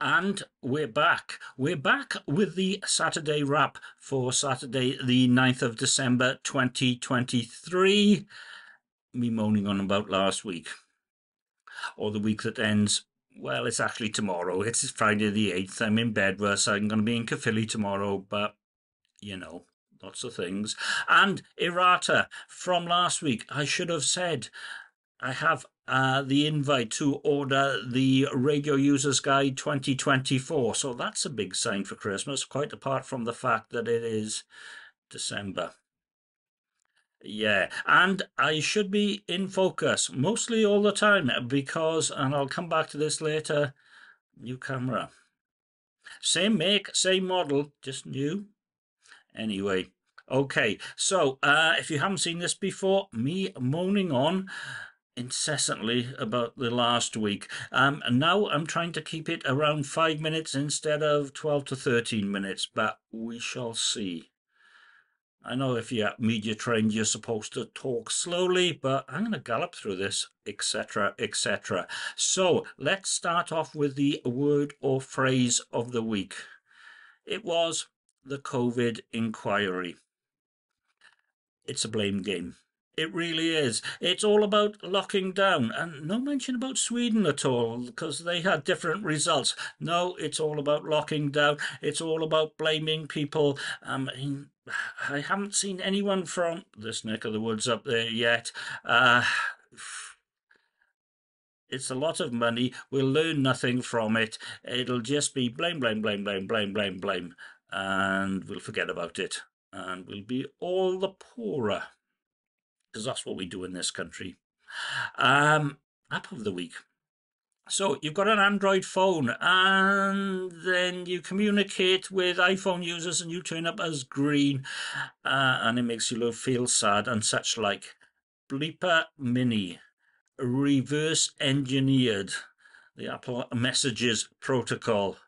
And we're back. We're back with the Saturday wrap for Saturday, the 9th of December 2023. Me moaning on about last week, or the week that ends. Well, it's actually tomorrow. It's Friday the 8th. I'm in Bedwas, so I'm going to be in Caerphilly tomorrow, but you know, lots of things. And errata from last week. I should have said I have uh, the invite to order the Radio Users Guide 2024. So that's a big sign for Christmas, quite apart from the fact that it is December. Yeah, and I should be in focus mostly all the time because, and I'll come back to this later, new camera. Same make, same model, just new. Anyway, okay, so uh, if you haven't seen this before, me moaning on incessantly about the last week. Um, and now I'm trying to keep it around five minutes instead of 12 to 13 minutes, but we shall see. I know if you're media trained, you're supposed to talk slowly, but I'm going to gallop through this, etc., etc. So let's start off with the word or phrase of the week. It was the COVID inquiry. It's a blame game. It really is. It's all about locking down, and no mention about Sweden at all, because they had different results. No, it's all about locking down. It's all about blaming people. I, I haven't seen anyone from this neck of the woods up there yet. Uh, it's a lot of money. We'll learn nothing from it. It'll just be blame, blame, blame, blame, blame, blame, blame, and we'll forget about it, and we'll be all the poorer because that's what we do in this country. Um, app of the week. So you've got an Android phone and then you communicate with iPhone users and you turn up as green uh, and it makes you feel sad and such like. Beeper Mini, reverse engineered the Apple Messages protocol.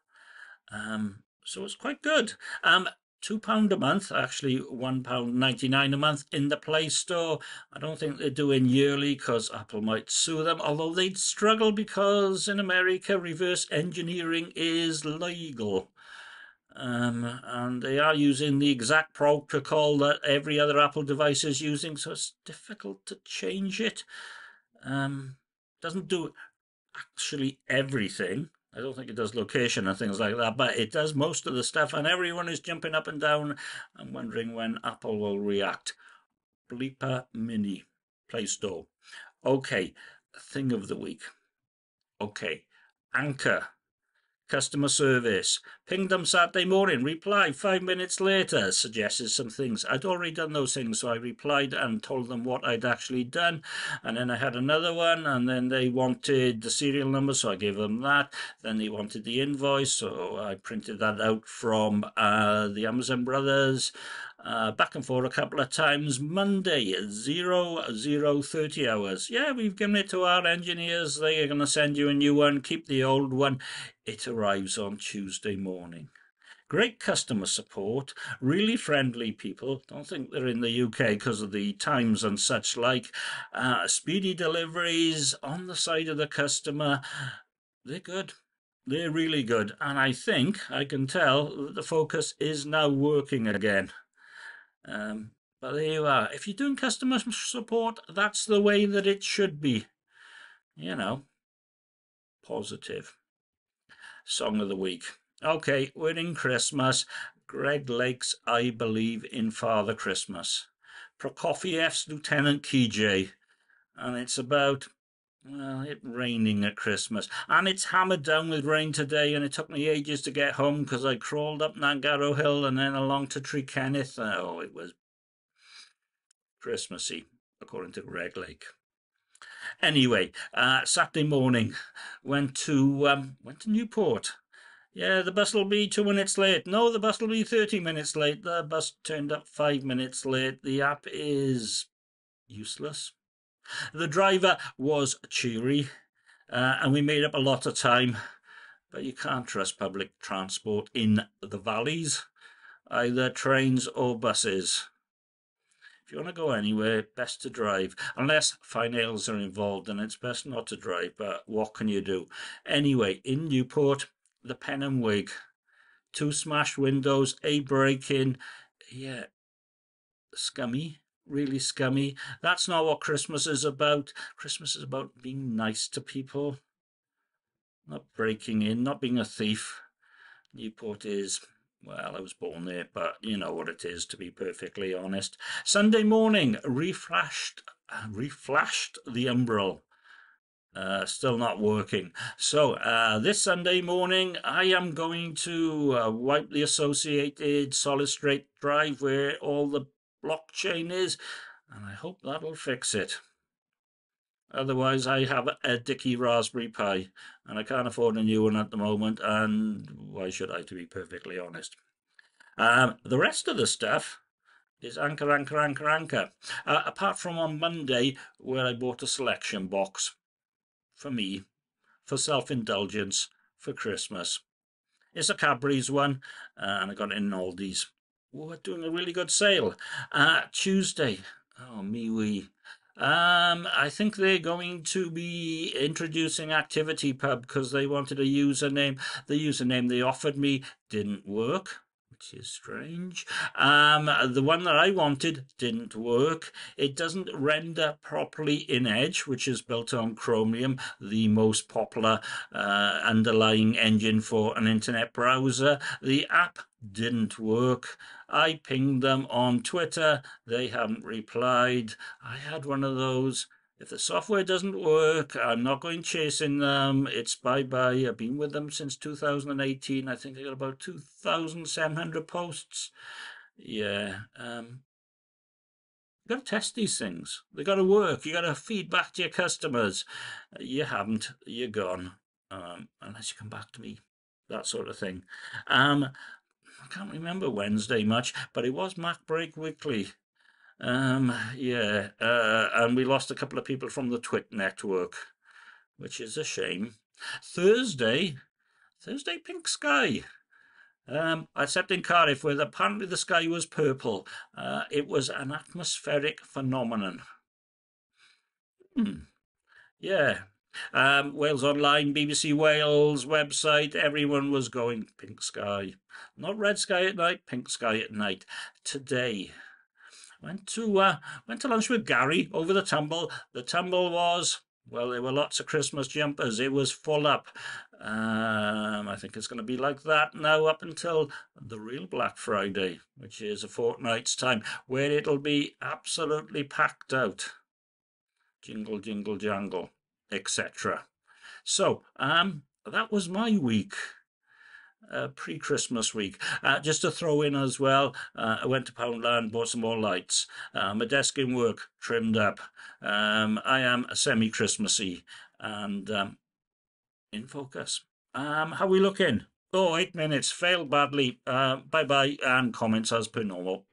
Um, so it's quite good. Um, two pound a month, actually one pound ninety nine a month in the Play Store. I don't think they're doing yearly because Apple might sue them, although they'd struggle because in America reverse engineering is legal. Um, and they are using the exact protocol that every other Apple device is using, so it's difficult to change it. Um, doesn't do actually everything, I don't think it does location and things like that, but it does most of the stuff, and everyone is jumping up and down and wondering when Apple will react. Beeper Mini, Play Store. Okay, thing of the week. Okay, Anker Customer service. Pinged them Saturday morning. Reply five minutes later. Suggested some things. I'd already done those things, so I replied and told them what I'd actually done. And then I had another one, and then they wanted the serial number, so I gave them that. Then they wanted the invoice, so I printed that out from uh, the Amazon brothers. Uh, back and forth a couple of times. Monday, zero zero thirty hours. Yeah, we've given it to our engineers. They are going to send you a new one. Keep the old one. It arrives on Tuesday morning. Great customer support, really friendly people. Don't think they're in the UK because of the times and such like. Uh, speedy deliveries on the side of the customer. They're good. They're really good. And I think I can tell that the focus is now working again. Um, but there you are. If you're doing customer support, that's the way that it should be. You know, positive. Song of the week. Okay, we're in Christmas. Greg Lake's I Believe in Father Christmas. Prokofiev's Lieutenant Kijé. And it's about, well, it raining at Christmas. And it's hammered down with rain today, and it took me ages to get home because I crawled up Nantgarw Hill and then along to Trecenydd. Oh, it was Christmassy, according to Greg Lake. Anyway, uh, Saturday morning, went to um, went to Newport. Yeah, the bus will be two minutes late. No, the bus will be 30 minutes late. The bus turned up five minutes late. The app is useless. The driver was cheery, uh, and we made up a lot of time. But you can't trust public transport in the valleys, either trains or buses. If you want to go anywhere, best to drive. Unless finals are involved, and it's best not to drive, but what can you do? Anyway, in Newport, the pen and wig. Two smashed windows, a break in. Yeah, scummy, really scummy. That's not what Christmas is about. Christmas is about being nice to people, not breaking in, not being a thief. Newport is well, I was born there, but you know what it is, to be perfectly honest. Sunday morning, reflashed, reflashed the umbrel. Uh, still not working. So uh, this Sunday morning, I am going to uh, wipe the associated solid state drive where all the blockchain is, and I hope that'll fix it. Otherwise, I have a dicky Raspberry Pi, and I can't afford a new one at the moment, and why should I, to be perfectly honest? Um, the rest of the stuff is Anker, Anker, Anker, Anker. Uh, apart from on Monday, where I bought a selection box for me, for self-indulgence, for Christmas. It's a Cadbury's one, uh, and I got it in Aldi's. We're doing a really good sale. Uh, Tuesday, oh, MeWe. Um, I think they're going to be introducing Activity Pub because they wanted a username. The username they offered me didn't work which is strange. Um, the one that I wanted didn't work. It doesn't render properly in Edge, which is built on Chromium, the most popular uh, underlying engine for an internet browser. The app didn't work. I pinged them on Twitter. They haven't replied. I had one of those. If the software doesn't work, I'm not going chasing them. It's bye bye. I've been with them since 2018. I think I got about 2,700 posts. Yeah. Um, you got to test these things. They got to work. You got to feed back to your customers. You haven't. You're gone. Um, unless you come back to me. That sort of thing. Um, I can't remember Wednesday much, but it was Mac Break Weekly. Um, yeah, uh, and we lost a couple of people from the Twit network, which is a shame. Thursday, Thursday, pink sky. Um, stepped in Cardiff where apparently the sky was purple. Uh, it was an atmospheric phenomenon. Hmm. Yeah, um, Wales Online, BBC Wales website, everyone was going pink sky. Not red sky at night, pink sky at night. Today, went to uh, went to lunch with Gary over the tumble. The tumble was well, there were lots of Christmas jumpers. It was full up. Um, I think it's going to be like that now up until the real Black Friday, which is a fortnight's time, where it'll be absolutely packed out. Jingle, jingle, jangle etc. So um, that was my week. Uh, pre-Christmas week. Uh, just to throw in as well, uh, I went to Poundland, bought some more lights. Uh, my desk in work trimmed up. Um, I am semi-Christmassy and um, in focus. Um, how we looking? Oh, eight minutes. Failed badly. Uh, bye bye and comments as per normal.